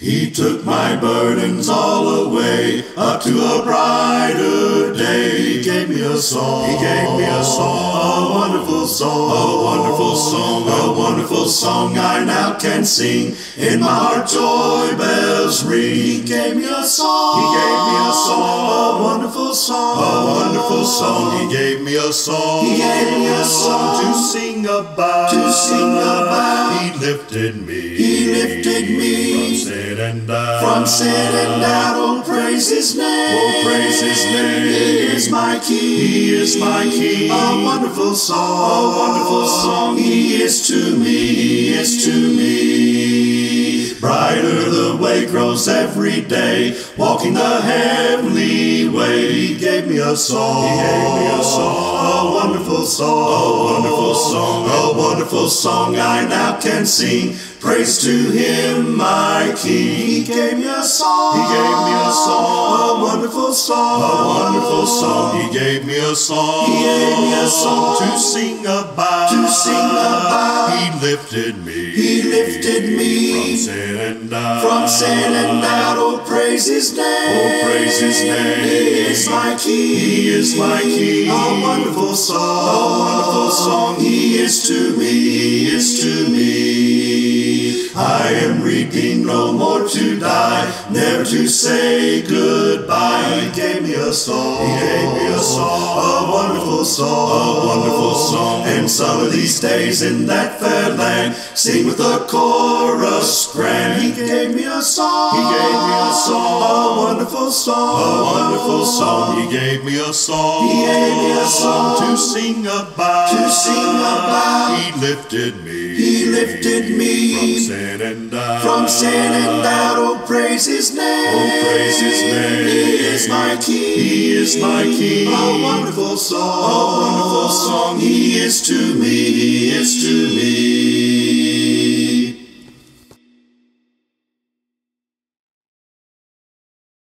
He took my burdens all away, up to a brighter day. He gave me a song. He gave me a song. A wonderful song. A wonderful song. A wonderful song I now can sing. In my heart joy bells ring. He gave me a song. He gave me a song. A wonderful song. A wonderful song. He gave me a song. He gave me a song to sing about. To sing about. He lifted me. He lifted me. From sin and doubt. From sin and doubt. Oh, praise his name. Oh, praise his name. He is my king. He is my king. A wonderful song. A wonderful song. He is to me. He is to me. Grows every day. Walking the heavenly way. He gave me a song. He gave me a song. A wonderful song. A wonderful song. A wonderful song I now can sing. Praise to him, my king. He gave me a song. He gave me a song. A wonderful song. A wonderful song. He gave me a song. He gave me a song to sing about. To sing about. He lifted me. He lifted me from sin and doubt. From sin and doubt. Oh, praise his name. Oh, praise his name. He is my king. He is my king. A wonderful song. A wonderful song. He is to me. Redeemed, no more to die, never to say goodbye. He gave me a song, he gave me a song, a wonderful song, a wonderful song. And some of these days in that fair land, sing with a chorus grand. He gave me a song, he gave me a song, a wonderful song, a wonderful song. He gave me a song, he gave me a song sing about, to sing about. He lifted me, he lifted me from sin and doubt, from sin and doubt. Oh, praise His name, oh, praise His name. He is my King, He is my King. A wonderful song, a wonderful song. He is to me, He is to